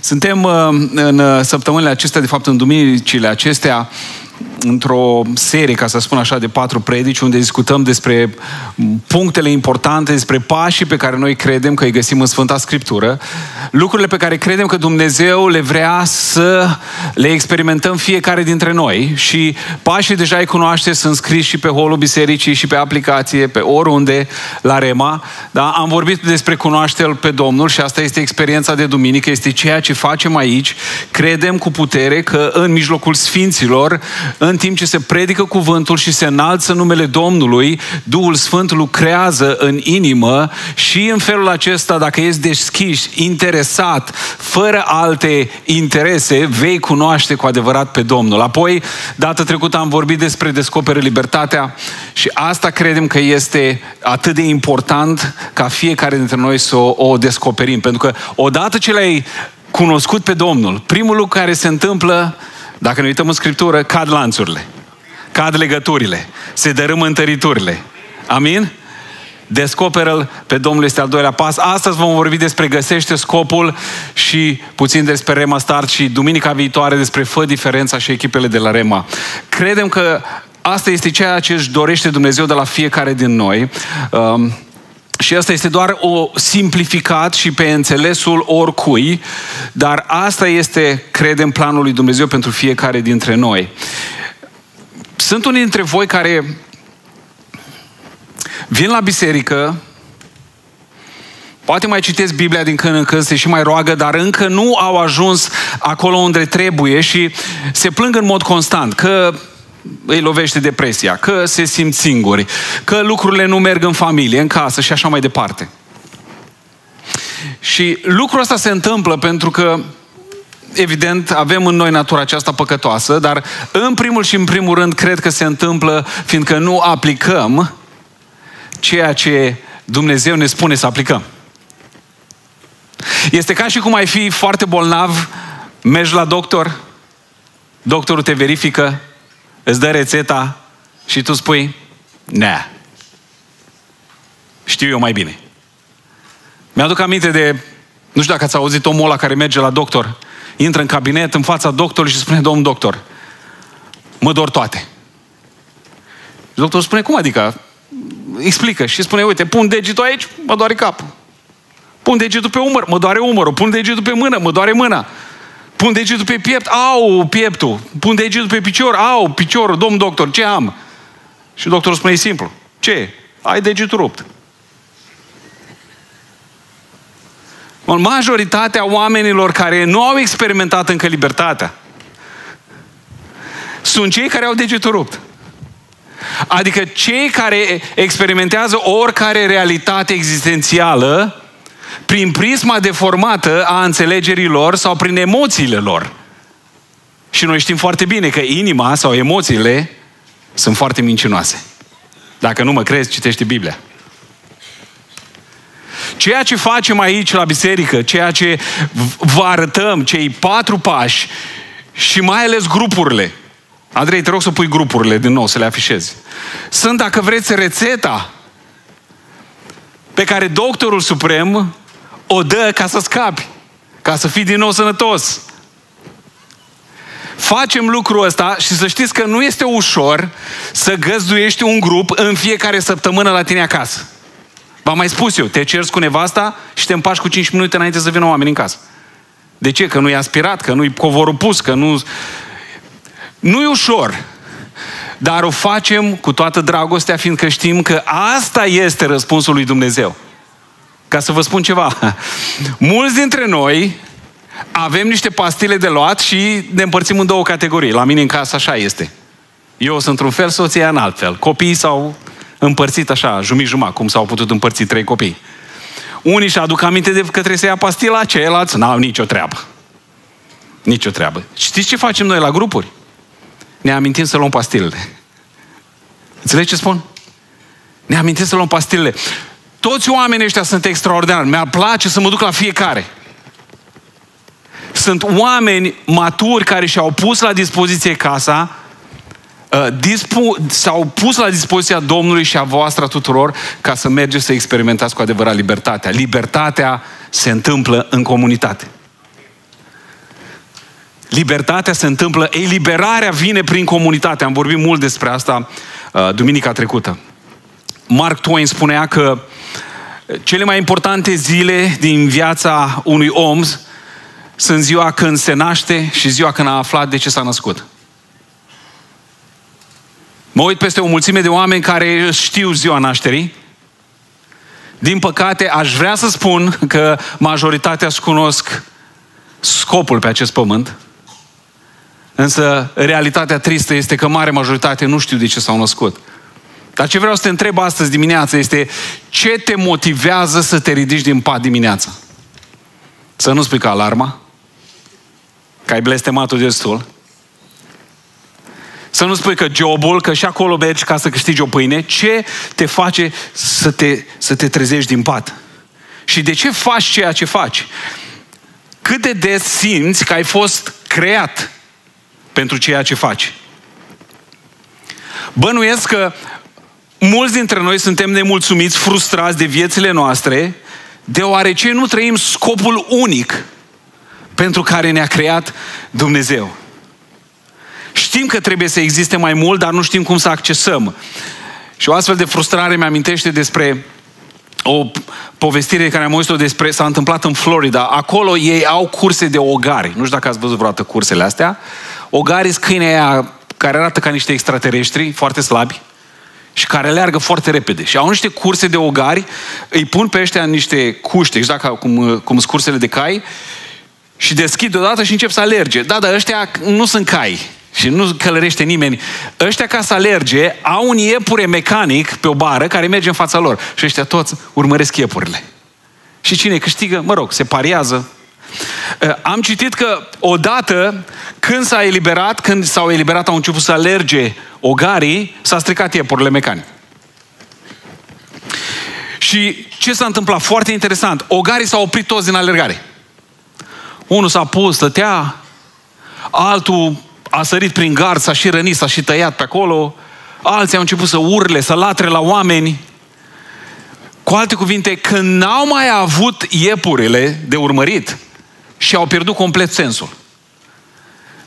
Suntem uh, în uh, săptămânile acestea, de fapt în duminicile acestea, într-o serie, ca să spun așa, de patru predici, unde discutăm despre punctele importante, despre pașii pe care noi credem că îi găsim în Sfânta Scriptură, lucrurile pe care credem că Dumnezeu le vrea să le experimentăm fiecare dintre noi și pașii deja îi cunoaște, sunt scriși și pe holul bisericii și pe aplicație, pe oriunde, la Rema, da? am vorbit despre cunoaște-L pe Domnul și asta este experiența de duminică, este ceea ce facem aici, credem cu putere că în mijlocul Sfinților în timp ce se predică cuvântul și se înalță numele Domnului, Duhul Sfânt lucrează în inimă și în felul acesta, dacă ești deschis, interesat, fără alte interese, vei cunoaște cu adevărat pe Domnul. Apoi, data trecută am vorbit despre descoperă libertatea și asta credem că este atât de important ca fiecare dintre noi să o, o descoperim. Pentru că odată ce l-ai cunoscut pe Domnul, primul lucru care se întâmplă dacă ne uităm în Scriptură, cad lanțurile, cad legăturile, se dărâmă întăriturile. Amin? Descoperă-L pe Domnul este al doilea pas. Astăzi vom vorbi despre găsește scopul și puțin despre Rema Start și duminica viitoare despre fă diferența și echipele de la Rema. Credem că asta este ceea ce își dorește Dumnezeu de la fiecare din noi. Um, și asta este doar o simplificat și pe înțelesul oricui, dar asta este, credem, planul lui Dumnezeu pentru fiecare dintre noi. Sunt unii dintre voi care vin la biserică, poate mai citesc Biblia din când în când, se și mai roagă, dar încă nu au ajuns acolo unde trebuie și se plâng în mod constant că îi lovește depresia, că se simt singuri, că lucrurile nu merg în familie, în casă și așa mai departe. Și lucrul ăsta se întâmplă pentru că evident, avem în noi natura aceasta păcătoasă, dar în primul și în primul rând cred că se întâmplă fiindcă nu aplicăm ceea ce Dumnezeu ne spune să aplicăm. Este ca și cum ai fi foarte bolnav, mergi la doctor, doctorul te verifică, îți dă rețeta și tu spui, nea, știu eu mai bine. Mi-aduc aminte de, nu știu dacă ați auzit omul ăla care merge la doctor, intră în cabinet în fața doctorului și spune, domn doctor, mă dor toate. Și doctorul spune, cum adică? Explică și spune, uite, pun degetul aici, mă doare capul. Pun degetul pe umăr, mă doare umărul. Pun degetul pe mână, mă doare mâna. Pun degetul pe piept, au pieptul. Pun degetul pe picior, au piciorul. Domn doctor, ce am? Și doctorul spune, e simplu. Ce? Ai degetul rupt. Majoritatea oamenilor care nu au experimentat încă libertatea sunt cei care au degetul rupt. Adică cei care experimentează oricare realitate existențială prin prisma deformată a înțelegerii lor sau prin emoțiile lor. Și noi știm foarte bine că inima sau emoțiile sunt foarte mincinoase. Dacă nu mă crezi, citește Biblia. Ceea ce facem aici la biserică, ceea ce vă arătăm, cei patru pași și mai ales grupurile. Andrei, te rog să pui grupurile din nou, să le afișezi. Sunt, dacă vreți, rețeta pe care doctorul suprem o dă ca să scapi, ca să fii din nou sănătos. Facem lucrul ăsta și să știți că nu este ușor să găzduiești un grup în fiecare săptămână la tine acasă. V-am mai spus eu, te ceri cu nevasta și te împaci cu 5 minute înainte să vină oameni în casă. De ce? Că nu e aspirat, că nu e covorul pus, că nu... Nu e ușor. Dar o facem cu toată dragostea, fiindcă știm că asta este răspunsul lui Dumnezeu. Ca să vă spun ceva. Mulți dintre noi avem niște pastile de luat și ne împărțim în două categorii. La mine în casă așa este. Eu sunt într-un fel, soția în alt fel. Copiii s-au împărțit așa, jumătate cum s-au putut împărți trei copii. Unii și aduc aminte de că trebuie să ia pastila, ceilalți n-au nicio treabă. Nicio treabă. Știți ce facem noi la grupuri? Ne amintim să luăm pastilele. Înțelegeți ce spun? Ne amintim să luăm pastilele. Toți oamenii ăștia sunt extraordinari. Mi-ar place să mă duc la fiecare. Sunt oameni maturi care și-au pus la dispoziție casa, uh, dispu- s-au pus la dispoziția Domnului și a voastră tuturor ca să mergeți să experimentați cu adevărat libertatea. Libertatea se întâmplă în comunitate. Libertatea se întâmplă, eliberarea vine prin comunitate. Am vorbit mult despre asta uh, duminica trecută. Mark Twain spunea că cele mai importante zile din viața unui om sunt ziua când se naște și ziua când a aflat de ce s-a născut. Mă uit peste o mulțime de oameni care știu ziua nașterii. Din păcate, aș vrea să spun că majoritatea își cunosc scopul pe acest pământ. Însă, realitatea tristă este că mare majoritate nu știu de ce s-au născut. Dar ce vreau să te întreb astăzi dimineața este ce te motivează să te ridici din pat dimineața? Să nu spui că alarma, că ai blestematul destul, să nu spui că jobul, că și acolo mergi ca să câștigi o pâine, ce te face să te, să te trezești din pat? Și de ce faci ceea ce faci? Cât de des simți că ai fost creat pentru ceea ce faci? Bănuiesc că mulți dintre noi suntem nemulțumiți, frustrați de viețile noastre, deoarece nu trăim scopul unic pentru care ne-a creat Dumnezeu. Știm că trebuie să existe mai mult, dar nu știm cum să accesăm. Și o astfel de frustrare mi-amintește despre o povestire care am auzit-o despre, s-a întâmplat în Florida. Acolo ei au curse de ogari. Nu știu dacă ați văzut vreodată cursele astea. Ogarii sunt câinii aia care arată ca niște extraterestri, foarte slabi și care leargă foarte repede. Și au niște curse de ogari, îi pun pe ăștia în niște cuște, exact cum, cum sunt cursele de cai, și deschid deodată și încep să alerge. Da, dar ăștia nu sunt cai și nu călărește nimeni. Ăștia ca să alerge au un iepure mecanic pe o bară care merge în fața lor. Și ăștia toți urmăresc iepurile. Și cine câștigă? Mă rog, se pariază. Uh, am citit că odată când s-a eliberat, când s-au eliberat, au început să alerge ogarii, s-a stricat iepurile mecanic. Și ce s-a întâmplat? Foarte interesant. Ogarii s-au oprit toți din alergare. Unul s-a pus, stătea, altul a sărit prin gard, s-a și rănit, s-a și tăiat pe acolo, alții au început să urle, să latre la oameni. Cu alte cuvinte, când n-au mai avut iepurile de urmărit și au pierdut complet sensul.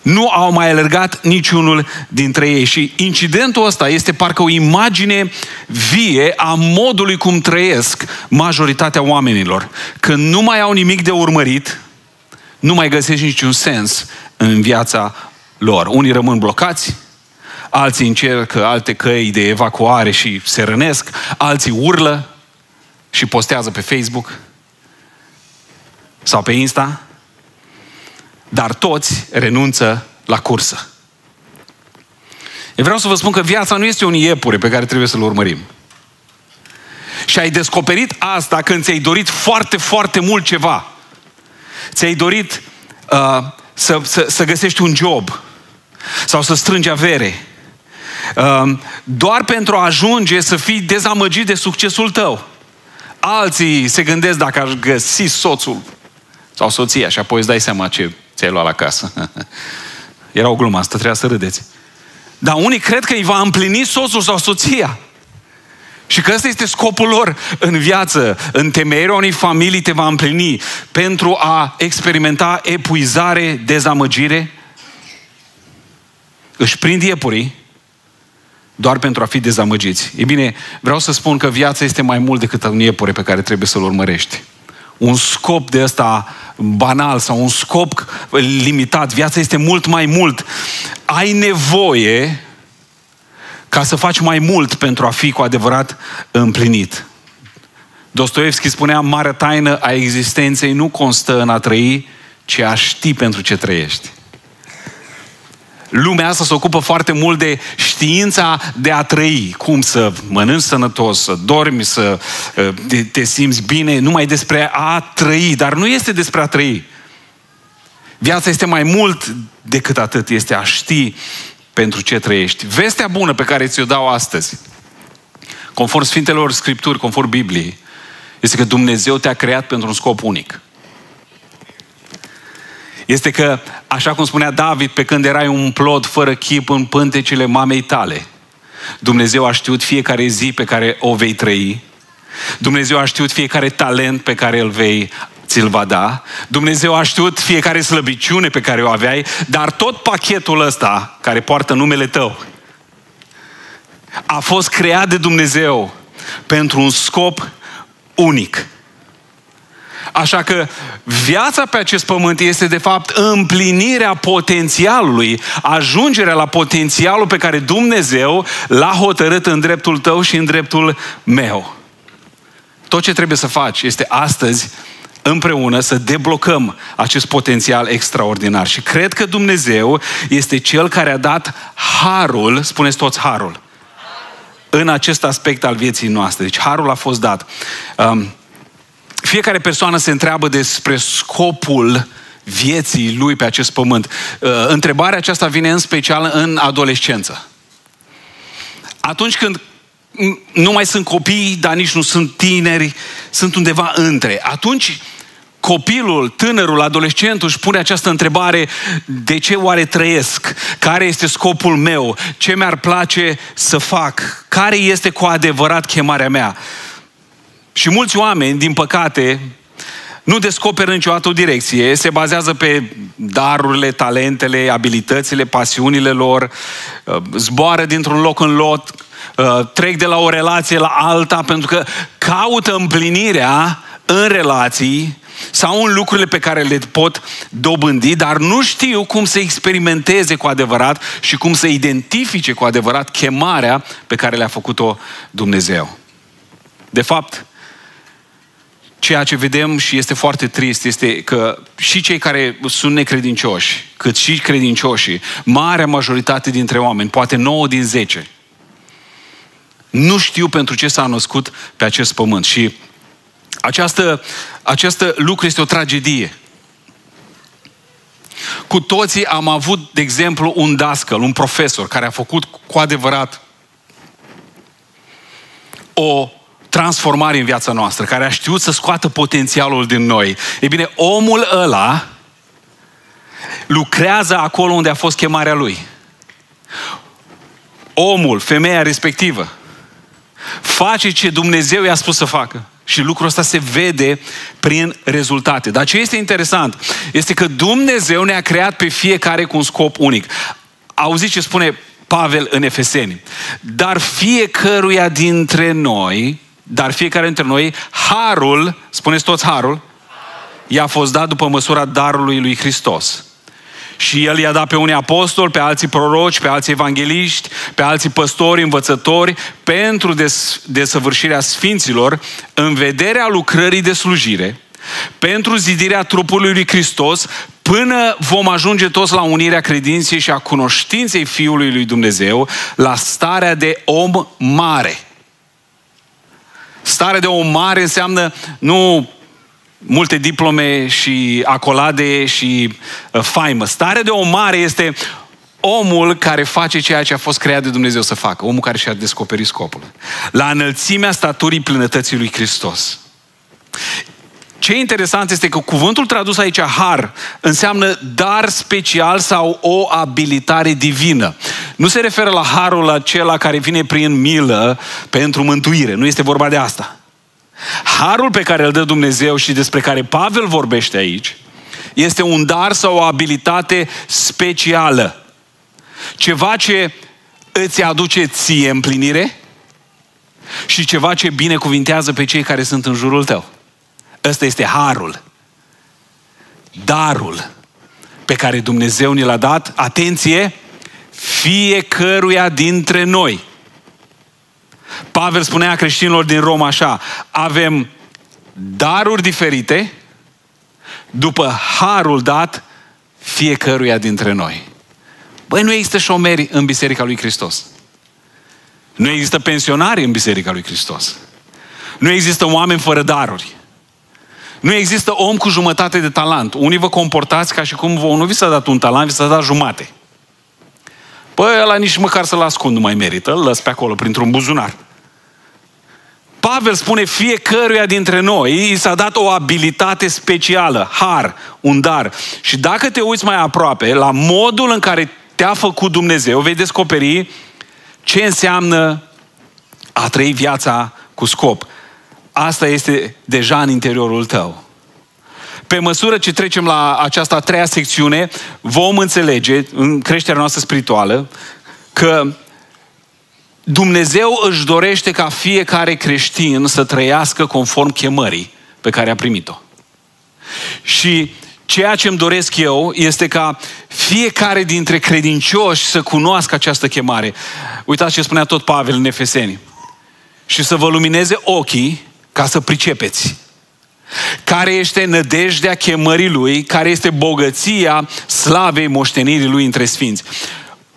Nu au mai alergat niciunul dintre ei. Și incidentul ăsta este parcă o imagine vie a modului cum trăiesc majoritatea oamenilor. Când nu mai au nimic de urmărit, nu mai găsești niciun sens în viața lor. Unii rămân blocați, alții încercă alte căi de evacuare și se rănesc, alții urlă și postează pe Facebook sau pe Insta, dar toți renunță la cursă. Eu vreau să vă spun că viața nu este un iepure pe care trebuie să-l urmărim. Și ai descoperit asta când ți-ai dorit foarte, foarte mult ceva. Ți-ai dorit uh, să, să, să găsești un job, sau să strângi avere. Um, doar pentru a ajunge să fii dezamăgit de succesul tău. Alții se gândesc dacă aș găsi soțul sau soția și apoi îți dai seama ce ți-ai luat la casă. Era o glumă asta, trebuia să râdeți. Dar unii cred că îi va împlini soțul sau soția. Și că ăsta este scopul lor în viață. în temerea unei familii te va împlini pentru a experimenta epuizare, dezamăgire își prind iepurii doar pentru a fi dezamăgiți. E bine, vreau să spun că viața este mai mult decât un iepure pe care trebuie să-l urmărești. Un scop de ăsta banal sau un scop limitat. Viața este mult mai mult. Ai nevoie ca să faci mai mult pentru a fi cu adevărat împlinit. Dostoevski spunea, marea taină a existenței nu constă în a trăi, ci a ști pentru ce trăiești. Lumea asta se ocupă foarte mult de știința de a trăi. Cum să mănânci sănătos, să dormi, să uh, te simți bine. Numai despre a trăi. Dar nu este despre a trăi. Viața este mai mult decât atât. Este a ști pentru ce trăiești. Vestea bună pe care ți-o dau astăzi, conform Sfintelor Scripturi, conform Bibliei, este că Dumnezeu te-a creat pentru un scop unic este că, așa cum spunea David, pe când erai un plod fără chip în pântecele mamei tale, Dumnezeu a știut fiecare zi pe care o vei trăi, Dumnezeu a știut fiecare talent pe care îl vei ți-l va da. Dumnezeu a știut fiecare slăbiciune pe care o aveai, dar tot pachetul ăsta care poartă numele tău a fost creat de Dumnezeu pentru un scop unic. Așa că viața pe acest pământ este de fapt împlinirea potențialului, ajungerea la potențialul pe care Dumnezeu l-a hotărât în dreptul tău și în dreptul meu. Tot ce trebuie să faci este astăzi împreună să deblocăm acest potențial extraordinar. Și cred că Dumnezeu este Cel care a dat harul, spuneți toți harul, în acest aspect al vieții noastre. Deci harul a fost dat. Um, fiecare persoană se întreabă despre scopul vieții lui pe acest pământ. Uh, întrebarea aceasta vine în special în adolescență. Atunci când nu mai sunt copii, dar nici nu sunt tineri, sunt undeva între. Atunci copilul, tânărul, adolescentul își pune această întrebare, de ce oare trăiesc? Care este scopul meu? Ce mi-ar place să fac? Care este cu adevărat chemarea mea? Și mulți oameni, din păcate, nu descoperă niciodată o direcție, se bazează pe darurile, talentele, abilitățile, pasiunile lor, uh, zboară dintr-un loc în lot, uh, trec de la o relație la alta pentru că caută împlinirea în relații sau în lucrurile pe care le pot dobândi, dar nu știu cum să experimenteze cu adevărat și cum să identifice cu adevărat chemarea pe care le-a făcut-o Dumnezeu. De fapt, ceea ce vedem și este foarte trist este că și cei care sunt necredincioși, cât și credincioșii, marea majoritate dintre oameni, poate 9 din 10, nu știu pentru ce s-a născut pe acest pământ. Și această, această lucru este o tragedie. Cu toții am avut, de exemplu, un dascăl, un profesor, care a făcut cu adevărat o transformare în viața noastră, care a știut să scoată potențialul din noi. E bine, omul ăla lucrează acolo unde a fost chemarea lui. Omul, femeia respectivă, face ce Dumnezeu i-a spus să facă. Și lucrul ăsta se vede prin rezultate. Dar ce este interesant este că Dumnezeu ne-a creat pe fiecare cu un scop unic. Auziți ce spune Pavel în Efeseni. Dar fiecăruia dintre noi, dar fiecare dintre noi, harul, spuneți toți harul, i-a fost dat după măsura darului lui Hristos. Și el i-a dat pe unii apostoli, pe alții proroci, pe alții evangeliști, pe alții păstori, învățători, pentru des- desăvârșirea sfinților, în vederea lucrării de slujire, pentru zidirea trupului lui Hristos, până vom ajunge toți la unirea credinței și a cunoștinței Fiului lui Dumnezeu, la starea de om mare. Starea de om mare înseamnă nu multe diplome și acolade și uh, faimă. Starea de om mare este omul care face ceea ce a fost creat de Dumnezeu să facă, omul care și-a descoperit scopul. La înălțimea staturii plinătății lui Hristos. Ce interesant este că cuvântul tradus aici, har, înseamnă dar special sau o abilitare divină. Nu se referă la harul acela care vine prin milă pentru mântuire. Nu este vorba de asta. Harul pe care îl dă Dumnezeu și despre care Pavel vorbește aici, este un dar sau o abilitate specială. Ceva ce îți aduce ție împlinire și ceva ce binecuvintează pe cei care sunt în jurul tău. Ăsta este harul. Darul pe care Dumnezeu ne l-a dat, atenție, fiecăruia dintre noi. Pavel spunea creștinilor din Roma așa, avem daruri diferite după harul dat fiecăruia dintre noi. Băi, nu există șomeri în Biserica lui Hristos. Nu există pensionari în Biserica lui Hristos. Nu există oameni fără daruri. Nu există om cu jumătate de talent. Unii vă comportați ca și cum vă nu vi s-a dat un talent, vi s-a dat jumate. Păi ăla nici măcar să-l ascund nu mai merită, îl lăs pe acolo, printr-un buzunar. Pavel spune fiecăruia dintre noi i s-a dat o abilitate specială, har, un dar. Și dacă te uiți mai aproape la modul în care te-a făcut Dumnezeu, vei descoperi ce înseamnă a trăi viața cu scop. Asta este deja în interiorul tău. pe măsură ce trecem la această a treia secțiune, vom înțelege în creșterea noastră spirituală că Dumnezeu își dorește ca fiecare creștin să trăiască conform chemării pe care a primit-o. Și ceea ce îmi doresc eu este ca fiecare dintre credincioși să cunoască această chemare. Uitați ce spunea tot Pavel în Efeseni. Și să vă lumineze ochii ca să pricepeți. Care este nădejdea chemării lui, care este bogăția slavei moștenirii lui între sfinți.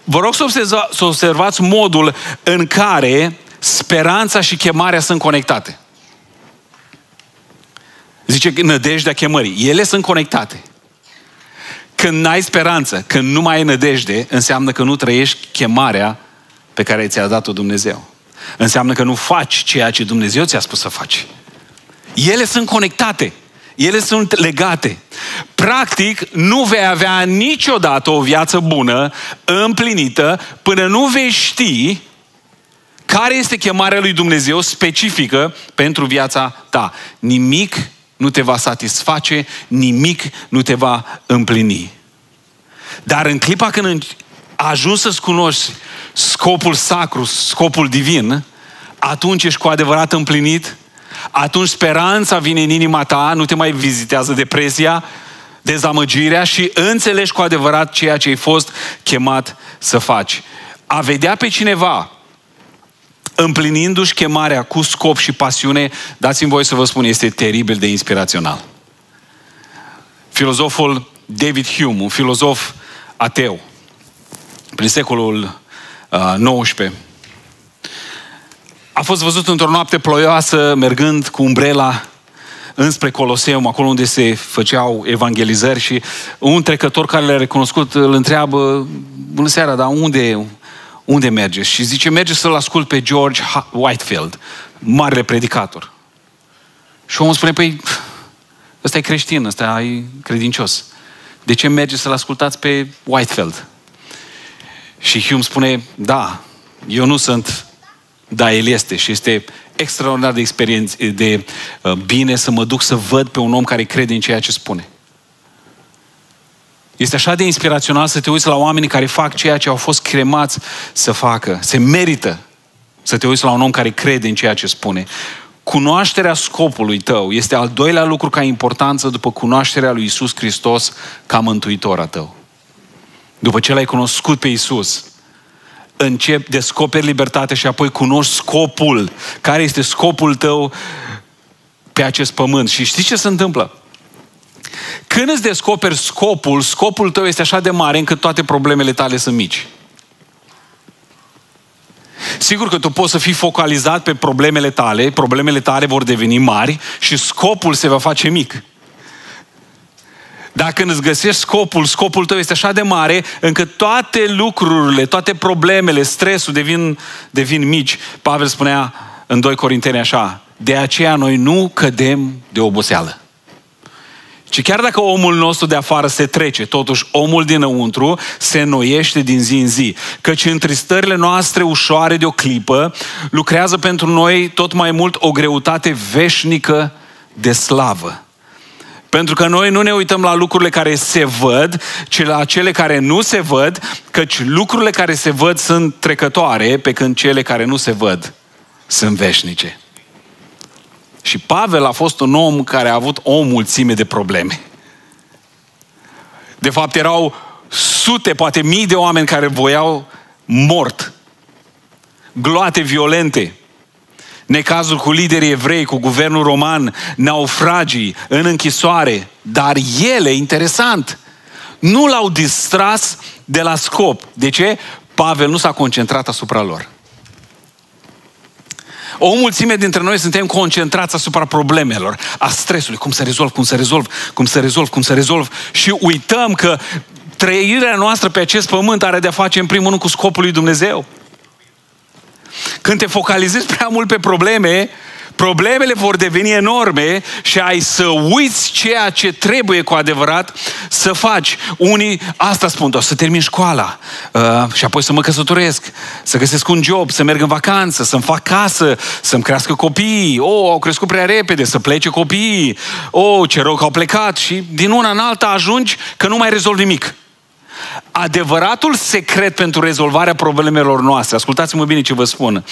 Vă rog să, observa, să observați modul în care speranța și chemarea sunt conectate. Zice nădejdea chemării. Ele sunt conectate. Când n-ai speranță, când nu mai ai nădejde, înseamnă că nu trăiești chemarea pe care ți-a dat-o Dumnezeu. Înseamnă că nu faci ceea ce Dumnezeu ți-a spus să faci. Ele sunt conectate. Ele sunt legate. Practic, nu vei avea niciodată o viață bună, împlinită, până nu vei ști care este chemarea lui Dumnezeu specifică pentru viața ta. Nimic nu te va satisface, nimic nu te va împlini. Dar în clipa când ajungi să-ți cunoști scopul sacru, scopul divin, atunci ești cu adevărat împlinit, atunci speranța vine în inima ta, nu te mai vizitează depresia, dezamăgirea și înțelegi cu adevărat ceea ce ai fost chemat să faci. A vedea pe cineva împlinindu-și chemarea cu scop și pasiune, dați-mi voie să vă spun, este teribil de inspirațional. Filozoful David Hume, un filozof ateu, prin secolul uh, XIX, a fost văzut într-o noapte ploioasă, mergând cu umbrela înspre Coloseum, acolo unde se făceau evangelizări și un trecător care le-a recunoscut îl întreabă, bună seara, dar unde, unde mergeți? Și zice, merge să-l ascult pe George Whitefield, marele predicator. Și omul spune, păi, ăsta e creștin, ăsta e credincios. De ce merge să-l ascultați pe Whitefield? Și Hume spune, da, eu nu sunt, da, el este și este extraordinar de experiență, de uh, bine să mă duc să văd pe un om care crede în ceea ce spune. Este așa de inspirațional să te uiți la oamenii care fac ceea ce au fost cremați să facă. Se merită să te uiți la un om care crede în ceea ce spune. Cunoașterea scopului tău este al doilea lucru ca importanță după cunoașterea lui Isus Hristos ca mântuitor a tău. După ce l-ai cunoscut pe Isus, încep, descoperi libertate și apoi cunoști scopul. Care este scopul tău pe acest pământ? Și știți ce se întâmplă? Când îți descoperi scopul, scopul tău este așa de mare încât toate problemele tale sunt mici. Sigur că tu poți să fii focalizat pe problemele tale, problemele tale vor deveni mari și scopul se va face mic. Dacă îți găsești scopul, scopul tău este așa de mare încât toate lucrurile, toate problemele, stresul devin, devin mici. Pavel spunea în 2 Corinteni așa, de aceea noi nu cădem de oboseală. Și chiar dacă omul nostru de afară se trece, totuși omul dinăuntru se noiește din zi în zi. Căci întristările noastre ușoare de o clipă lucrează pentru noi tot mai mult o greutate veșnică de slavă. Pentru că noi nu ne uităm la lucrurile care se văd, ci la cele care nu se văd, căci lucrurile care se văd sunt trecătoare, pe când cele care nu se văd sunt veșnice. Și Pavel a fost un om care a avut o mulțime de probleme. De fapt, erau sute, poate mii de oameni care voiau mort. Gloate violente. Necazul cu liderii evrei, cu guvernul roman, naufragii, în închisoare. Dar ele, interesant, nu l-au distras de la scop. De ce? Pavel nu s-a concentrat asupra lor. O mulțime dintre noi suntem concentrați asupra problemelor, a stresului, cum să rezolv, cum să rezolv, cum să rezolv, cum să rezolv și uităm că trăirea noastră pe acest pământ are de-a face în primul rând cu scopul lui Dumnezeu. Când te focalizezi prea mult pe probleme, Problemele vor deveni enorme și ai să uiți ceea ce trebuie cu adevărat să faci. Unii asta spun, o să termin școala uh, și apoi să mă căsătoresc, să găsesc un job, să merg în vacanță, să-mi fac casă, să-mi crească copiii. Oh, au crescut prea repede, să plece copiii. Oh, ce rău că au plecat și din una în alta ajungi că nu mai rezolvi nimic. Adevăratul secret pentru rezolvarea problemelor noastre, ascultați-mă bine ce vă spun,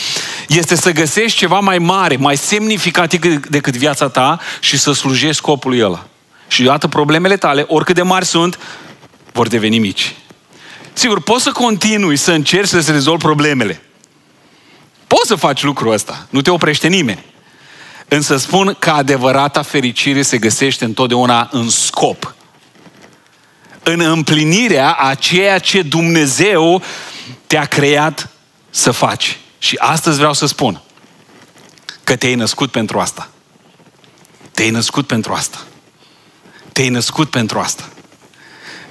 este să găsești ceva mai mare, mai semnificativ decât viața ta și să slujești scopului ăla. Și iată problemele tale, oricât de mari sunt, vor deveni mici. Sigur, poți să continui să încerci să se rezolvi problemele. Poți să faci lucrul ăsta, nu te oprește nimeni. Însă spun că adevărata fericire se găsește întotdeauna în scop în împlinirea a ceea ce Dumnezeu te-a creat să faci. Și astăzi vreau să spun că te-ai născut pentru asta. Te-ai născut pentru asta. Te-ai născut pentru asta.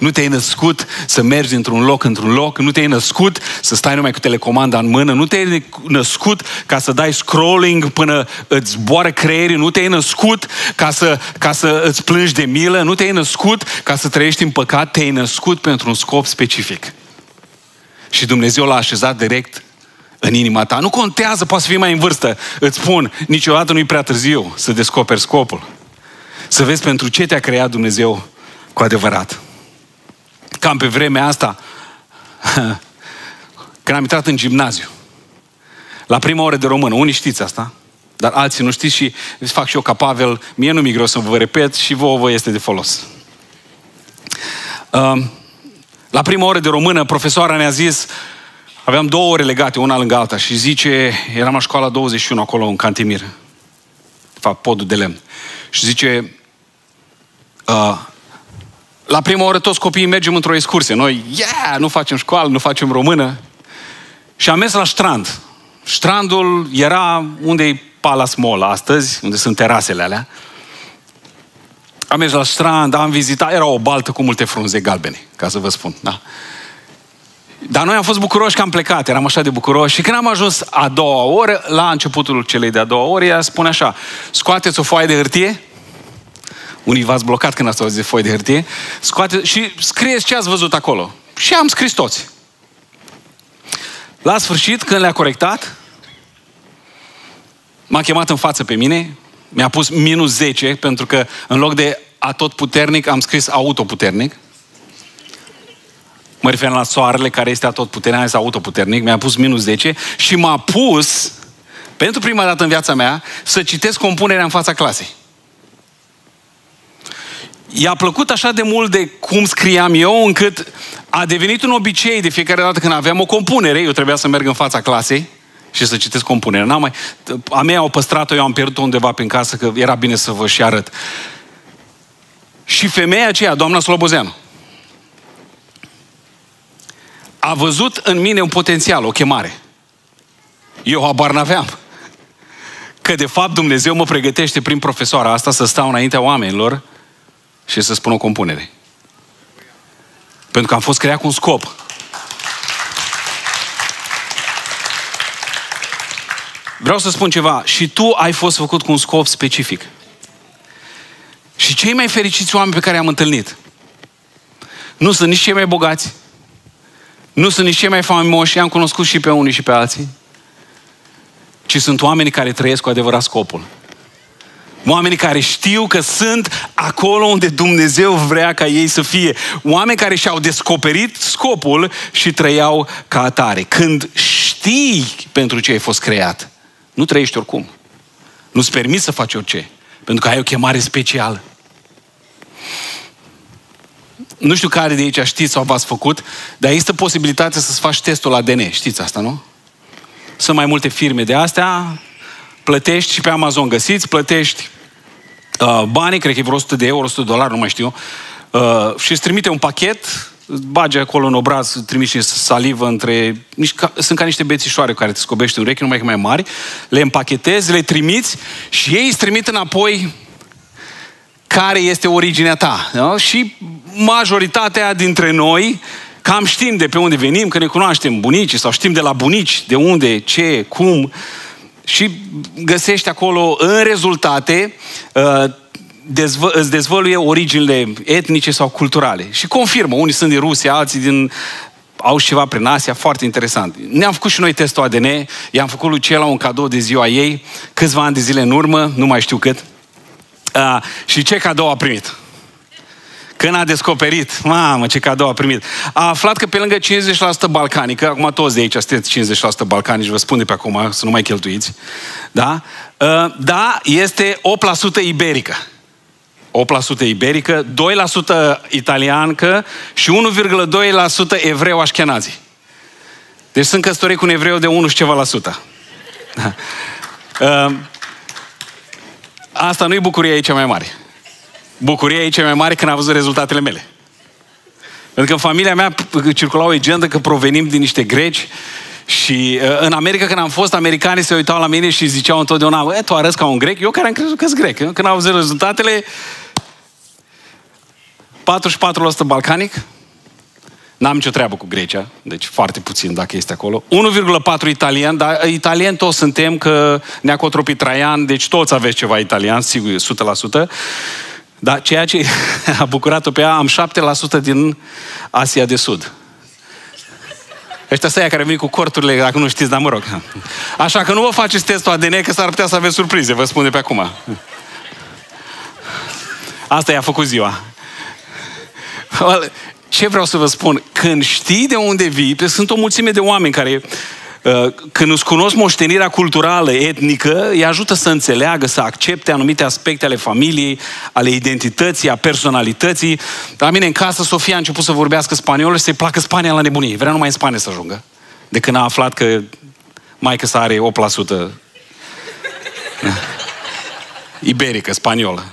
Nu te-ai născut să mergi dintr-un loc într-un loc, nu te-ai născut să stai numai cu telecomanda în mână, nu te-ai născut ca să dai scrolling până îți zboară creierii, nu te-ai născut ca să, ca să îți plângi de milă, nu te-ai născut ca să trăiești în păcat, te-ai născut pentru un scop specific. Și Dumnezeu l-a așezat direct în inima ta. Nu contează, poate să fii mai în vârstă. Îți spun, niciodată nu-i prea târziu să descoperi scopul. Să vezi pentru ce te-a creat Dumnezeu cu adevărat cam pe vremea asta, când am intrat în gimnaziu, la prima oră de română, unii știți asta, dar alții nu știți și fac și eu ca Pavel, mie nu mi greu să vă repet și vouă vă este de folos. Um, la prima oră de română, profesoara ne-a zis, aveam două ore legate, una lângă alta, și zice, eram la școala 21 acolo în Cantimir, de fapt, podul de lemn. Și zice, uh, la prima oră toți copiii mergem într-o excursie. Noi, yeah, nu facem școală, nu facem română. Și am mers la strand. Strandul era unde e Palace Mall astăzi, unde sunt terasele alea. Am mers la strand, am vizitat, era o baltă cu multe frunze galbene, ca să vă spun. Da? Dar noi am fost bucuroși că am plecat, eram așa de bucuroși. Și când am ajuns a doua oră, la începutul celei de-a doua ori, ea spune așa, scoateți o foaie de hârtie unii v-ați blocat când ați auzit de foi de hârtie. Scoate și scrieți ce ați văzut acolo. Și am scris toți. La sfârșit, când le-a corectat, m-a chemat în față pe mine, mi-a pus minus 10, pentru că în loc de atot puternic am scris autoputernic. Mă refer la soarele care este atot puternic, este autoputernic, mi-a pus minus 10 și m-a pus, pentru prima dată în viața mea, să citesc compunerea în fața clasei i-a plăcut așa de mult de cum scriam eu, încât a devenit un obicei de fiecare dată când aveam o compunere, eu trebuia să merg în fața clasei și să citesc compunerea. N-am mai... A mea au păstrat-o, eu am pierdut-o undeva prin casă, că era bine să vă și arăt. Și femeia aceea, doamna Slobozeanu, a văzut în mine un potențial, o chemare. Eu habar n-aveam. Că de fapt Dumnezeu mă pregătește prin profesoara asta să stau înaintea oamenilor și să spun o compunere. Pentru că am fost creat cu un scop. Vreau să spun ceva. Și tu ai fost făcut cu un scop specific. Și cei mai fericiți oameni pe care am întâlnit nu sunt nici cei mai bogați, nu sunt nici cei mai faimoși, am cunoscut și pe unii și pe alții, ci sunt oamenii care trăiesc cu adevărat scopul. Oameni care știu că sunt acolo unde Dumnezeu vrea ca ei să fie. Oameni care și-au descoperit scopul și trăiau ca atare. Când știi pentru ce ai fost creat, nu trăiești oricum. Nu-ți permiți să faci orice. Pentru că ai o chemare specială. Nu știu care de aici știți sau v-ați făcut, dar există posibilitatea să-ți faci testul ADN. Știți asta, nu? Sunt mai multe firme de astea, plătești și pe Amazon găsiți, plătești uh, banii, cred că e vreo 100 de euro, 100 de dolari, nu mai știu, uh, și îți trimite un pachet, bage acolo în obraz, trimiți și salivă între... Nici ca, sunt ca niște bețișoare care te scobește în urechi, numai că mai mari, le împachetezi, le trimiți și ei îți trimit înapoi care este originea ta. Da? Și majoritatea dintre noi cam știm de pe unde venim, că ne cunoaștem bunicii sau știm de la bunici de unde, ce, cum. Și găsești acolo în rezultate uh, dezvă, îți dezvăluie originile etnice sau culturale. Și confirmă, unii sunt din Rusia, alții din au și ceva prin Asia, foarte interesant. Ne-am făcut și noi testul ADN, i-am făcut lui Cela un cadou de ziua ei, câțiva ani de zile în urmă, nu mai știu cât. Uh, și ce cadou a primit? Când a descoperit, mamă, ce cadou a primit, a aflat că pe lângă 50% balcanică, acum toți de aici sunteți 50% balcanici, vă spun de pe acum, să nu mai cheltuiți, da? Uh, da, este 8% iberică. 8% iberică, 2% italiancă și 1,2% evreu așchenazi. Deci sunt căsătorit cu un evreu de 1 și ceva la sută. Da. Uh, asta nu-i bucuria ei cea mai mare. Bucuria ei cea mai mare când a văzut rezultatele mele. Pentru că în familia mea circula o legendă că provenim din niște greci și uh, în America, când am fost, americanii se uitau la mine și ziceau întotdeauna, e, tu arăți ca un grec? Eu care am crezut că sunt grec. Când am văzut rezultatele, 44% balcanic, N-am nicio treabă cu Grecia, deci foarte puțin dacă este acolo. 1,4 italian, dar italien toți suntem, că ne-a cotropit Traian, deci toți aveți ceva italian, sigur, 100%. Dar ceea ce a bucurat-o pe ea, am 7% din Asia de Sud. Ăștia să care vin cu corturile, dacă nu știți, dar mă rog. Așa că nu vă faceți testul ADN, că s-ar putea să aveți surprize, vă spun de pe acum. Asta i-a făcut ziua. Ce vreau să vă spun? Când știi de unde vii, sunt o mulțime de oameni care Uh, când îți cunosc moștenirea culturală, etnică, îi ajută să înțeleagă, să accepte anumite aspecte ale familiei, ale identității, a personalității. La mine în casă, Sofia a început să vorbească spaniolă și să-i placă Spania la nebunie. Vrea numai în Spania să ajungă. De când a aflat că maică să are 8% iberică, spaniolă.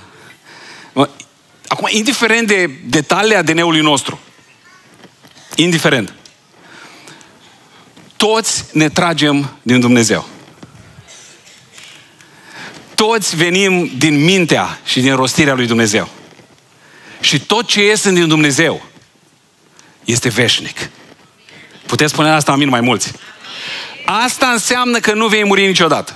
Acum, indiferent de detaliile ADN-ului nostru, indiferent, toți ne tragem din Dumnezeu. Toți venim din mintea și din rostirea lui Dumnezeu. Și tot ce iese din Dumnezeu este veșnic. Puteți spune asta amin mai mulți. Asta înseamnă că nu vei muri niciodată.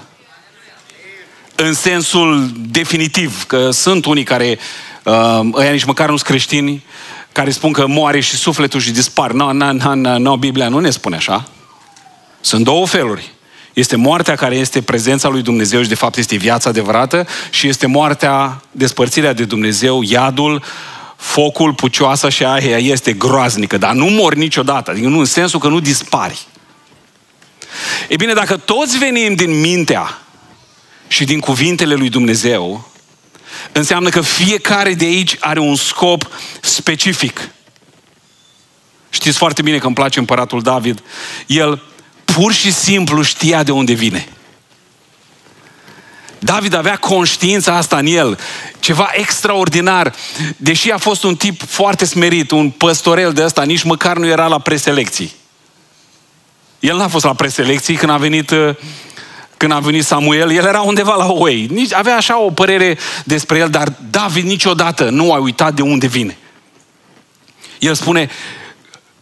În sensul definitiv, că sunt unii care, uh, ăia nici măcar nu sunt creștini, care spun că moare și sufletul și dispar. Nu, no, no, no, no, Biblia nu ne spune așa. Sunt două feluri. Este moartea care este prezența lui Dumnezeu și de fapt este viața adevărată și este moartea, despărțirea de Dumnezeu, iadul, focul, pucioasa și aia este groaznică, dar nu mor niciodată, adică nu în sensul că nu dispari. E bine, dacă toți venim din mintea și din cuvintele lui Dumnezeu, înseamnă că fiecare de aici are un scop specific. Știți foarte bine că îmi place împăratul David. El pur și simplu știa de unde vine. David avea conștiința asta în el, ceva extraordinar. Deși a fost un tip foarte smerit, un păstorel de ăsta, nici măcar nu era la preselecții. El n-a fost la preselecții când a venit uh, când a venit Samuel, el era undeva la oi. Nici, avea așa o părere despre el, dar David niciodată nu a uitat de unde vine. El spune,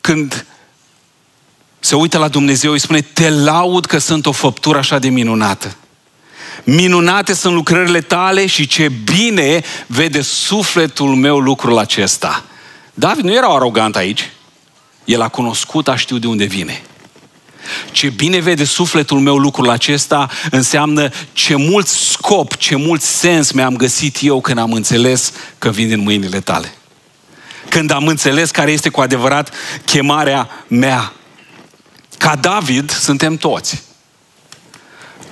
când se uită la Dumnezeu, îi spune, te laud că sunt o făptură așa de minunată. Minunate sunt lucrările tale și ce bine vede sufletul meu lucrul acesta. David nu era arogant aici. El a cunoscut, a știut de unde vine. Ce bine vede sufletul meu lucrul acesta înseamnă ce mult scop, ce mult sens mi-am găsit eu când am înțeles că vin din mâinile tale. Când am înțeles care este cu adevărat chemarea mea. Ca David suntem toți.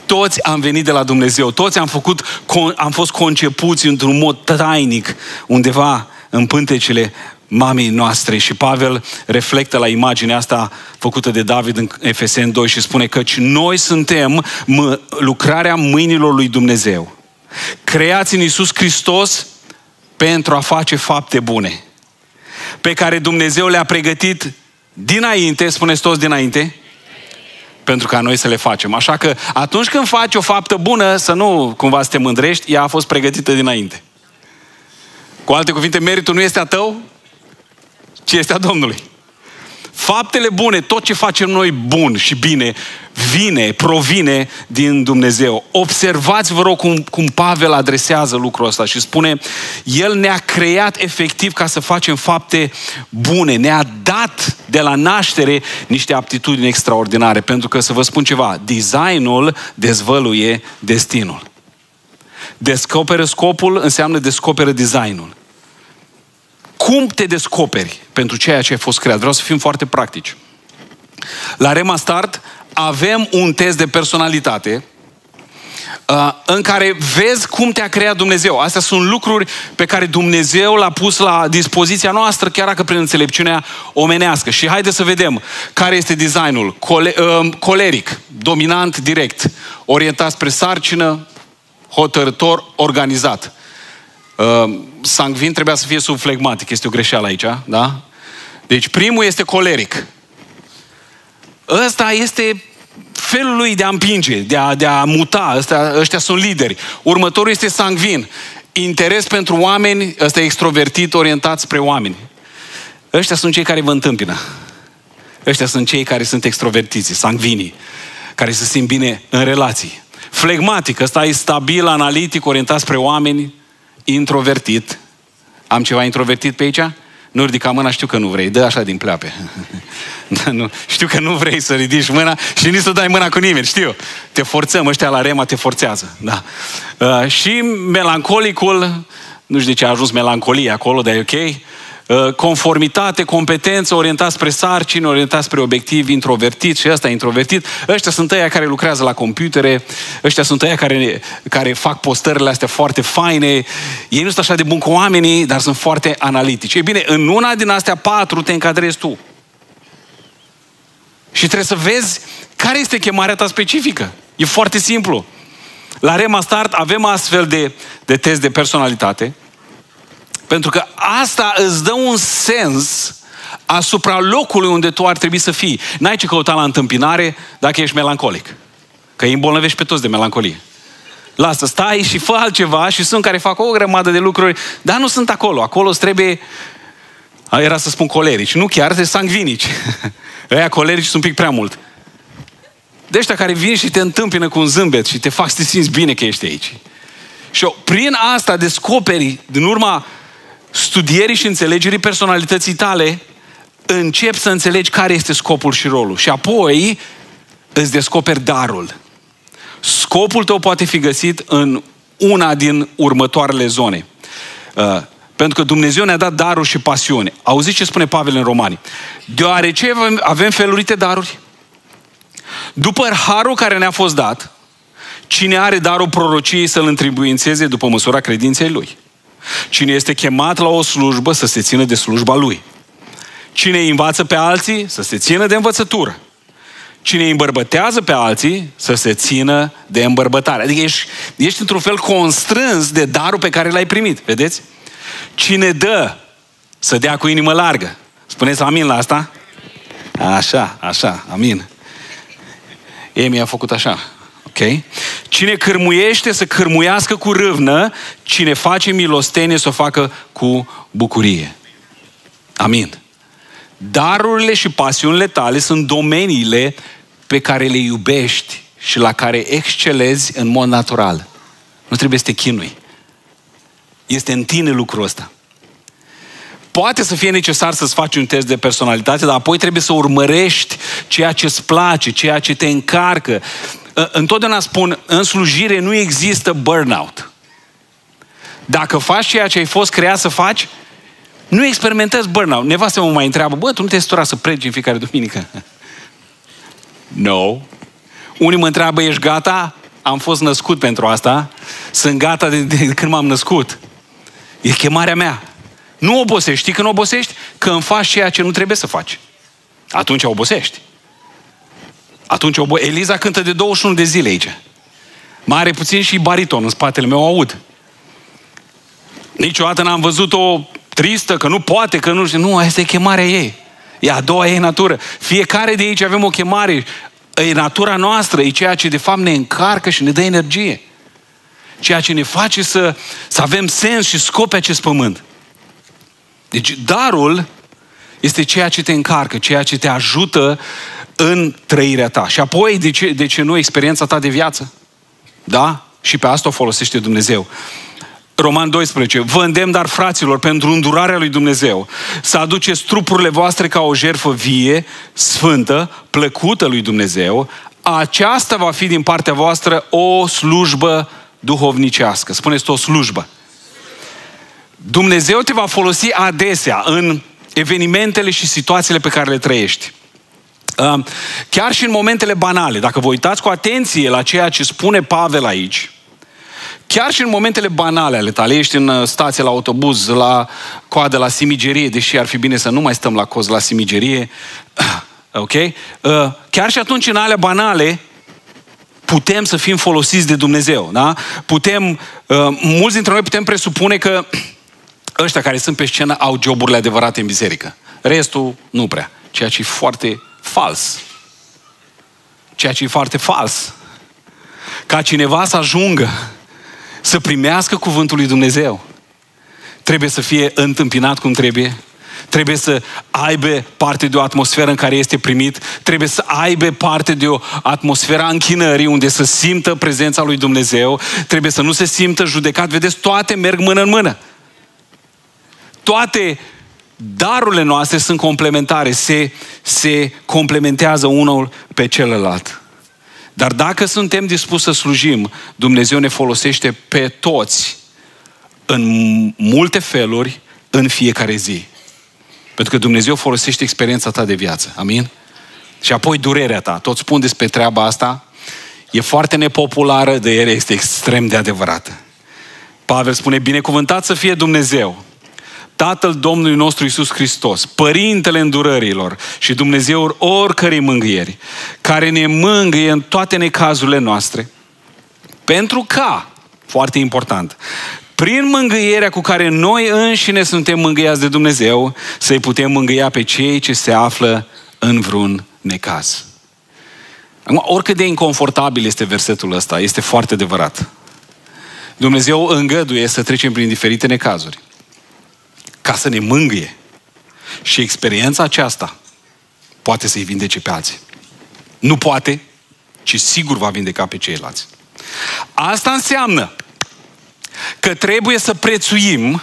Toți am venit de la Dumnezeu, toți am, făcut, am fost concepuți într-un mod tainic undeva în pântecele mamei noastre. Și Pavel reflectă la imaginea asta făcută de David în Efesen 2 și spune că noi suntem m- lucrarea mâinilor lui Dumnezeu. Creați în Iisus Hristos pentru a face fapte bune, pe care Dumnezeu le-a pregătit dinainte, spuneți toți dinainte, pentru ca noi să le facem. Așa că atunci când faci o faptă bună, să nu cumva să te mândrești, ea a fost pregătită dinainte. Cu alte cuvinte, meritul nu este a tău, ci este a Domnului. Faptele bune, tot ce facem noi bun și bine, vine, provine din Dumnezeu. Observați, vă rog, cum, cum Pavel adresează lucrul ăsta și spune, El ne-a creat efectiv ca să facem fapte bune, ne-a dat de la naștere niște aptitudini extraordinare, pentru că, să vă spun ceva, designul dezvăluie destinul. Descoperă scopul înseamnă descoperă designul. Cum te descoperi pentru ceea ce ai fost creat? Vreau să fim foarte practici. La Rema Start avem un test de personalitate uh, în care vezi cum te-a creat Dumnezeu. Astea sunt lucruri pe care Dumnezeu l-a pus la dispoziția noastră, chiar dacă prin înțelepciunea omenească. Și haideți să vedem care este designul. Cole, uh, coleric, dominant, direct, orientat spre sarcină, hotărător, organizat. Uh, sangvin trebuia să fie subflegmatic, este o greșeală aici, da? Deci primul este coleric. Ăsta este felul lui de a împinge, de a, de a muta. Ăstea, ăștia sunt lideri. Următorul este sangvin. Interes pentru oameni, ăsta e extrovertit, orientat spre oameni. Ăștia sunt cei care vă întâmpină. Ăștia sunt cei care sunt extrovertiți, sangvinii, care se simt bine în relații. Flegmatic, ăsta e stabil, analitic, orientat spre oameni, introvertit. Am ceva introvertit pe aici? Nu ridica mâna, știu că nu vrei, dă așa din pleape. nu, știu că nu vrei să ridici mâna și nici să dai mâna cu nimeni, știu. Te forțăm, ăștia la Rema te forțează. Da. Uh, și melancolicul, nu știu de ce a ajuns melancolie acolo, dar e ok. Uh, conformitate, competență, orientat spre sarcini, orientat spre obiectiv, introvertit și ăsta introvertit. Ăștia sunt ăia care lucrează la computere, ăștia sunt ăia care, care fac postările astea foarte faine. Ei nu sunt așa de buni cu oamenii, dar sunt foarte analitici. Ei bine, în una din astea patru te încadrezi tu. Și trebuie să vezi care este chemarea ta specifică. E foarte simplu. La Rema Start avem astfel de, de test de personalitate pentru că asta îți dă un sens asupra locului unde tu ar trebui să fii. N-ai ce căuta la întâmpinare dacă ești melancolic. Că îi îmbolnăvești pe toți de melancolie. Lasă, stai și fă altceva și sunt care fac o grămadă de lucruri, dar nu sunt acolo. Acolo îți trebuie, era să spun colerici, nu chiar, de sangvinici. Ăia colerici sunt un pic prea mult. De ăștia care vin și te întâmpină cu un zâmbet și te fac să te simți bine că ești aici. Și prin asta descoperi, din urma studierii și înțelegerii personalității tale, încep să înțelegi care este scopul și rolul. Și apoi îți descoperi darul. Scopul tău poate fi găsit în una din următoarele zone. Uh, pentru că Dumnezeu ne-a dat daruri și pasiune. Auziți ce spune Pavel în Romani? Deoarece avem felurite daruri. După harul care ne-a fost dat, cine are darul prorociei să-l întribuințeze după măsura credinței lui. Cine este chemat la o slujbă să se țină de slujba lui. Cine îi învață pe alții să se țină de învățătură. Cine îi îmbărbătează pe alții să se țină de îmbărbătare. Adică ești, ești într-un fel constrâns de darul pe care l-ai primit. Vedeți? Cine dă să dea cu inimă largă. Spuneți amin la asta? Așa, așa, amin. Emi a făcut așa. Ok? Cine cârmuiește să cârmuiască cu râvnă, cine face milostenie să o facă cu bucurie. Amin. Darurile și pasiunile tale sunt domeniile pe care le iubești și la care excelezi în mod natural. Nu trebuie să te chinui. Este în tine lucrul ăsta. Poate să fie necesar să-ți faci un test de personalitate, dar apoi trebuie să urmărești ceea ce îți place, ceea ce te încarcă, întotdeauna spun, în slujire nu există burnout. Dacă faci ceea ce ai fost creat să faci, nu experimentezi burnout. Nevastă mă mai întreabă, bă, tu nu te stura să pregi în fiecare duminică? no. Unii mă întreabă, ești gata? Am fost născut pentru asta. Sunt gata de, de, de când m-am născut. E chemarea mea. Nu obosești. Știi când obosești? Când faci ceea ce nu trebuie să faci. Atunci obosești. Atunci Eliza cântă de 21 de zile aici. Mare puțin și bariton în spatele meu aud. Niciodată n-am văzut-o tristă, că nu poate, că nu știu. Nu, asta e chemarea ei. E a doua ei natură. Fiecare de aici avem o chemare. E natura noastră, e ceea ce de fapt ne încarcă și ne dă energie. Ceea ce ne face să, să avem sens și scop pe acest pământ. Deci darul Este ceea ce te încarcă, ceea ce te ajută în trăirea ta. Și apoi, de ce, de ce nu, experiența ta de viață? Da? Și pe asta o folosește Dumnezeu. Roman 12. Vă îndemn, dar fraților, pentru îndurarea lui Dumnezeu, să aduceți trupurile voastre ca o jerfă vie, sfântă, plăcută lui Dumnezeu. Aceasta va fi din partea voastră o slujbă duhovnicească. Spuneți o slujbă. Dumnezeu te va folosi adesea în evenimentele și situațiile pe care le trăiești. Chiar și în momentele banale, dacă vă uitați cu atenție la ceea ce spune Pavel aici, chiar și în momentele banale ale tale, ești în uh, stație la autobuz, la coadă la simigerie, deși ar fi bine să nu mai stăm la coz la simigerie, ok? Uh, chiar și atunci în alea banale, putem să fim folosiți de Dumnezeu, da? Putem, uh, mulți dintre noi putem presupune că ăștia care sunt pe scenă au joburile adevărate în biserică. Restul, nu prea. Ceea ce e foarte fals. Ceea ce e foarte fals. Ca cineva să ajungă să primească cuvântul lui Dumnezeu, trebuie să fie întâmpinat cum trebuie, trebuie să aibă parte de o atmosferă în care este primit, trebuie să aibă parte de o atmosferă a închinării unde să simtă prezența lui Dumnezeu, trebuie să nu se simtă judecat. Vedeți, toate merg mână în mână. Toate darurile noastre sunt complementare, se, se complementează unul pe celălalt. Dar dacă suntem dispuși să slujim, Dumnezeu ne folosește pe toți în multe feluri, în fiecare zi. Pentru că Dumnezeu folosește experiența ta de viață. Amin? Și apoi durerea ta. Toți spun despre treaba asta. E foarte nepopulară, de el este extrem de adevărată. Pavel spune, binecuvântat să fie Dumnezeu, Tatăl Domnului nostru Isus Hristos, Părintele îndurărilor și Dumnezeul oricărei mângâieri, care ne mângâie în toate necazurile noastre, pentru ca, foarte important, prin mângâierea cu care noi înșine suntem mângâiați de Dumnezeu, să-i putem mângâia pe cei ce se află în vreun necaz. Acum, oricât de inconfortabil este versetul ăsta, este foarte adevărat. Dumnezeu îngăduie să trecem prin diferite necazuri ca să ne mângâie. Și experiența aceasta poate să-i vindece pe alții. Nu poate, ci sigur va vindeca pe ceilalți. Asta înseamnă că trebuie să prețuim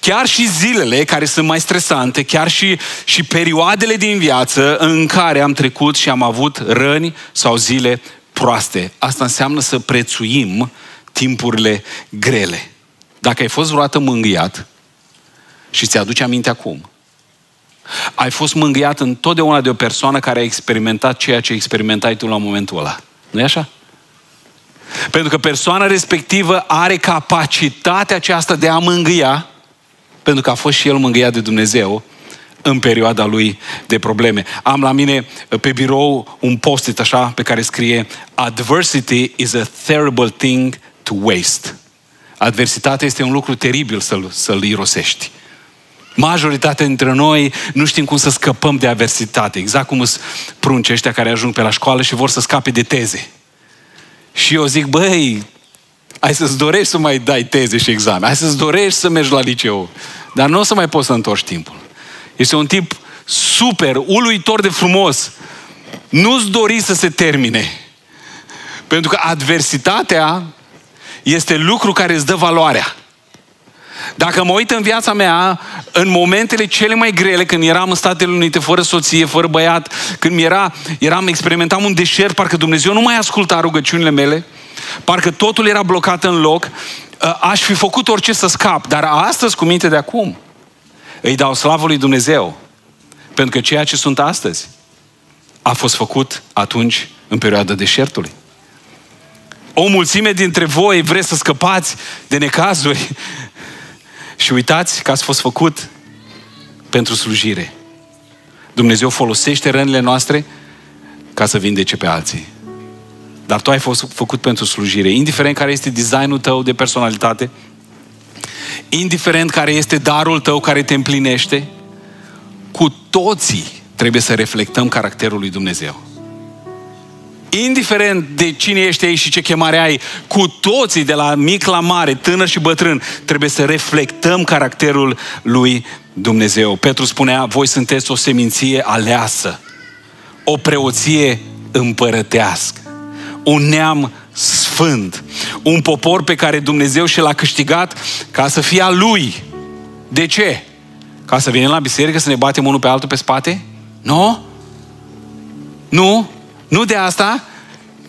chiar și zilele care sunt mai stresante, chiar și, și perioadele din viață în care am trecut și am avut răni sau zile proaste. Asta înseamnă să prețuim timpurile grele. Dacă ai fost vreodată mângâiat, și ți-aduce aminte acum. Ai fost mângâiat întotdeauna de o persoană care a experimentat ceea ce experimentai tu la momentul ăla. nu e așa? Pentru că persoana respectivă are capacitatea aceasta de a mângâia, pentru că a fost și el mângâiat de Dumnezeu în perioada lui de probleme. Am la mine pe birou un post-it așa pe care scrie Adversity is a terrible thing to waste. Adversitatea este un lucru teribil să-l, să-l irosești. Majoritatea dintre noi nu știm cum să scăpăm de aversitate. Exact cum sunt prunci ăștia care ajung pe la școală și vor să scape de teze. Și eu zic, băi, ai să-ți dorești să mai dai teze și examen. Hai să-ți dorești să mergi la liceu. Dar nu o să mai poți să întorci timpul. Este un tip super, uluitor de frumos. Nu-ți dori să se termine. Pentru că adversitatea este lucru care îți dă valoarea. Dacă mă uit în viața mea, în momentele cele mai grele, când eram în Statele Unite, fără soție, fără băiat, când era, eram, experimentam un deșert, parcă Dumnezeu nu mai asculta rugăciunile mele, parcă totul era blocat în loc, ă, aș fi făcut orice să scap, dar astăzi, cu minte de acum, îi dau slavă lui Dumnezeu, pentru că ceea ce sunt astăzi a fost făcut atunci, în perioada deșertului. O mulțime dintre voi vreți să scăpați de necazuri, și uitați că ați fost făcut pentru slujire. Dumnezeu folosește rănile noastre ca să vindece pe alții. Dar tu ai fost făcut pentru slujire. Indiferent care este designul tău de personalitate, indiferent care este darul tău care te împlinește, cu toții trebuie să reflectăm caracterul lui Dumnezeu indiferent de cine ești aici și ce chemare ai, cu toții, de la mic la mare, tânăr și bătrân, trebuie să reflectăm caracterul lui Dumnezeu. Petru spunea, voi sunteți o seminție aleasă, o preoție împărătească, un neam sfânt, un popor pe care Dumnezeu și l-a câștigat ca să fie al lui. De ce? Ca să venim la biserică să ne batem unul pe altul pe spate? Nu? Nu? Nu de asta?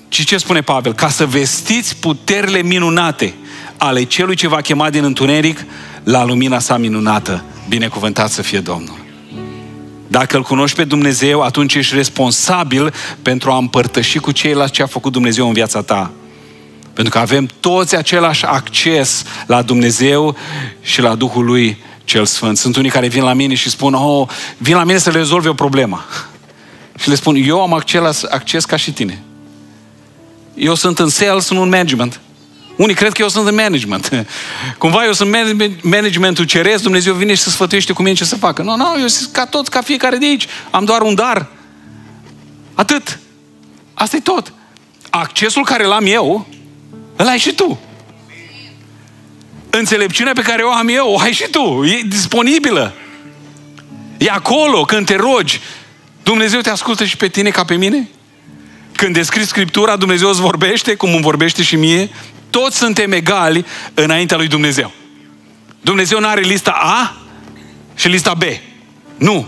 Ci ce spune Pavel? Ca să vestiți puterile minunate ale celui ce va chema din întuneric la lumina sa minunată. Binecuvântat să fie Domnul. Dacă îl cunoști pe Dumnezeu, atunci ești responsabil pentru a împărtăși cu ceilalți ce a făcut Dumnezeu în viața ta. Pentru că avem toți același acces la Dumnezeu și la Duhul Lui cel Sfânt. Sunt unii care vin la mine și spun, oh, vin la mine să le rezolve o problemă. Și le spun, eu am acces, acces ca și tine. Eu sunt în sales, nu în management. Unii cred că eu sunt în management. Cumva eu sunt managementul ceresc, Dumnezeu vine și se sfătuiește cu mine ce să facă. Nu, nu, eu sunt ca toți, ca fiecare de aici. Am doar un dar. Atât. Asta e tot. Accesul care l-am eu, îl ai și tu. Înțelepciunea pe care o am eu, o ai și tu. E disponibilă. E acolo când te rogi. Dumnezeu te ascultă și pe tine ca pe mine? Când descrii Scriptura, Dumnezeu îți vorbește, cum îmi vorbește și mie. Toți suntem egali înaintea lui Dumnezeu. Dumnezeu nu are lista A și lista B. Nu.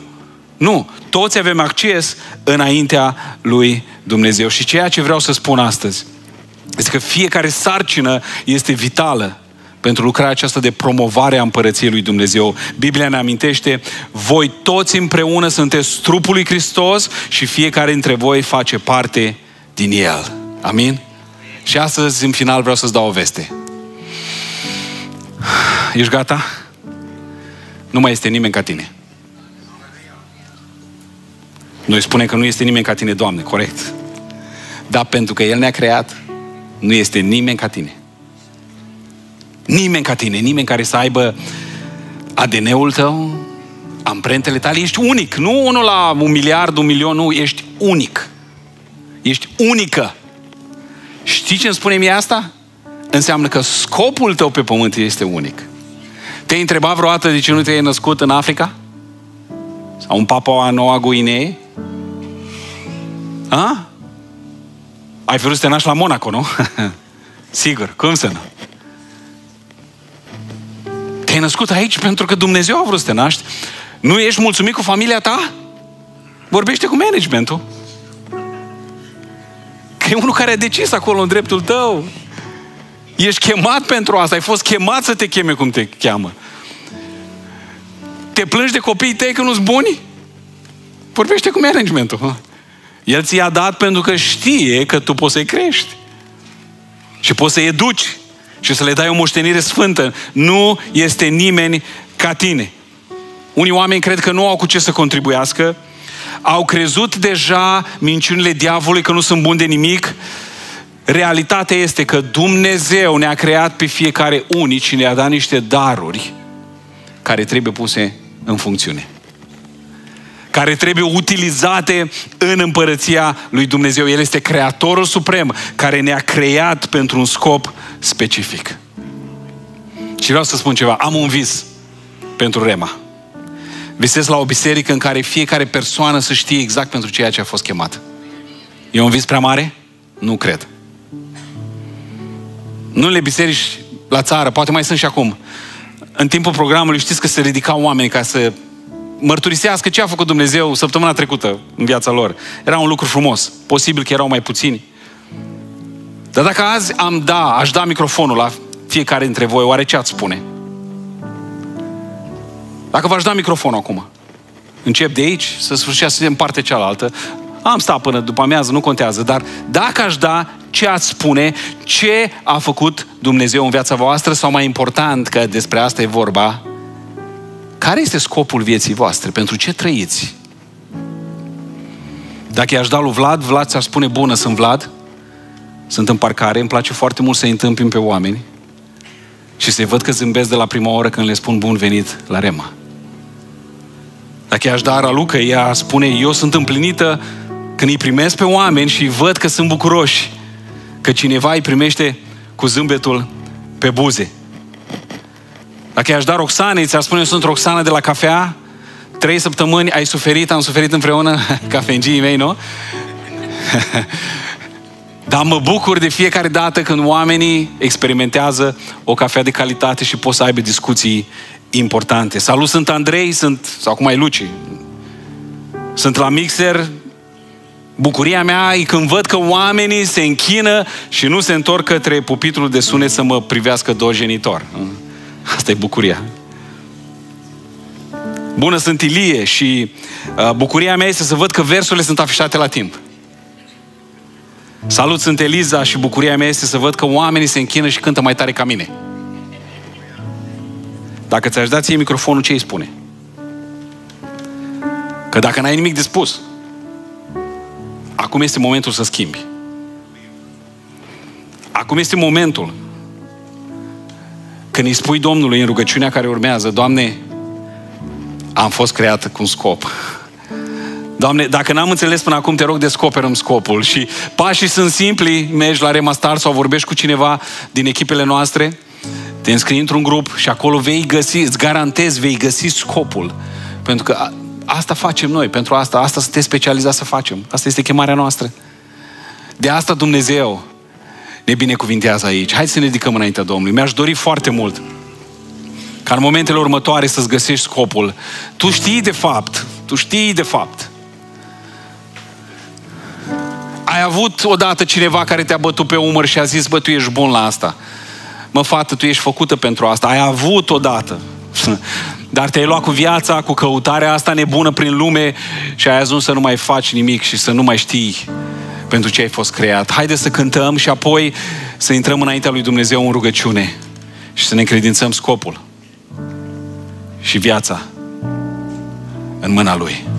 Nu. Toți avem acces înaintea lui Dumnezeu. Și ceea ce vreau să spun astăzi este că fiecare sarcină este vitală pentru lucrarea aceasta de promovare a împărăției lui Dumnezeu. Biblia ne amintește, voi toți împreună sunteți trupul lui Hristos și fiecare dintre voi face parte din el. Amin? Și astăzi, în final, vreau să-ți dau o veste. Ești gata? Nu mai este nimeni ca tine. Noi spunem că nu este nimeni ca tine, Doamne, corect. Dar pentru că El ne-a creat, nu este nimeni ca tine. Nimeni ca tine, nimeni care să aibă ADN-ul tău, amprentele tale, ești unic. Nu unul la un miliard, un milion, nu, ești unic. Ești unică. Știi ce îmi spune mie asta? Înseamnă că scopul tău pe pământ este unic. Te-ai întrebat vreodată de ce nu te-ai născut în Africa? Sau în Papua Noua Guinee? A? Ai vrut să te naști la Monaco, nu? Sigur, cum să nu? Te-ai născut aici pentru că Dumnezeu a vrut să te naști. Nu ești mulțumit cu familia ta? Vorbește cu managementul. Că e unul care a decis acolo în dreptul tău. Ești chemat pentru asta. Ai fost chemat să te cheme cum te cheamă. Te plângi de copiii tăi că nu-s buni? Vorbește cu managementul. El ți-a dat pentru că știe că tu poți să-i crești. Și poți să-i educi. Și să le dai o moștenire sfântă. Nu este nimeni ca tine. Unii oameni cred că nu au cu ce să contribuiască. Au crezut deja minciunile diavolului că nu sunt buni de nimic. Realitatea este că Dumnezeu ne-a creat pe fiecare unici și ne-a dat niște daruri care trebuie puse în funcțiune care trebuie utilizate în împărăția lui Dumnezeu. El este Creatorul Suprem care ne-a creat pentru un scop specific. Și vreau să spun ceva. Am un vis pentru Rema. Visez la o biserică în care fiecare persoană să știe exact pentru ceea ce a fost chemat. E un vis prea mare? Nu cred. Nu le biserici la țară, poate mai sunt și acum. În timpul programului știți că se ridicau oameni ca să mărturisească ce a făcut Dumnezeu săptămâna trecută în viața lor. Era un lucru frumos. Posibil că erau mai puțini. Dar dacă azi am da, aș da microfonul la fiecare dintre voi, oare ce ați spune? Dacă v-aș da microfonul acum, încep de aici, să sfârșească în partea cealaltă, am stat până după amiază, nu contează, dar dacă aș da, ce ați spune, ce a făcut Dumnezeu în viața voastră sau mai important, că despre asta e vorba, care este scopul vieții voastre? Pentru ce trăiți? Dacă i-aș da lui Vlad, Vlad ți-ar spune, bună, sunt Vlad, sunt în parcare, îmi place foarte mult să-i întâmpin pe oameni și să-i văd că zâmbesc de la prima oră când le spun bun venit la Rema. Dacă i-aș da Raluca, ea spune, eu sunt împlinită când îi primesc pe oameni și văd că sunt bucuroși, că cineva îi primește cu zâmbetul pe buze. Dacă i-aș da Roxane, ți-ar spune, eu sunt Roxana de la cafea, trei săptămâni ai suferit, am suferit împreună, cafengii mei, nu? Dar mă bucur de fiecare dată când oamenii experimentează o cafea de calitate și pot să aibă discuții importante. Salut, sunt Andrei, sunt, sau acum e Luci. Sunt la mixer. Bucuria mea e când văd că oamenii se închină și nu se întorc către pupitrul de sunet să mă privească dogenitor. Asta e bucuria. Bună sunt Ilie și uh, bucuria mea este să văd că versurile sunt afișate la timp. Salut, sunt Eliza și bucuria mea este să văd că oamenii se închină și cântă mai tare ca mine. Dacă ți-aș da ție microfonul, ce îi spune? Că dacă n-ai nimic de spus, acum este momentul să schimbi. Acum este momentul când îi spui Domnului în rugăciunea care urmează, Doamne, am fost creat cu un scop. Doamne, dacă n-am înțeles până acum, te rog, descoperăm scopul. Și pașii sunt simpli, mergi la Remastar sau vorbești cu cineva din echipele noastre, te înscrii într-un grup și acolo vei găsi, îți garantez, vei găsi scopul. Pentru că asta facem noi, pentru asta, asta suntem specializați să facem. Asta este chemarea noastră. De asta Dumnezeu ne binecuvintează aici. Hai să ne ridicăm înaintea Domnului. Mi-aș dori foarte mult ca în momentele următoare să-ți găsești scopul. Tu știi de fapt, tu știi de fapt ai avut odată cineva care te-a bătut pe umăr și a zis, bă, tu ești bun la asta. Mă, fată, tu ești făcută pentru asta. Ai avut odată. Dar te-ai luat cu viața, cu căutarea asta nebună prin lume și ai ajuns să nu mai faci nimic și să nu mai știi pentru ce ai fost creat. Haideți să cântăm și apoi să intrăm înaintea lui Dumnezeu în rugăciune și să ne încredințăm scopul și viața în mâna Lui.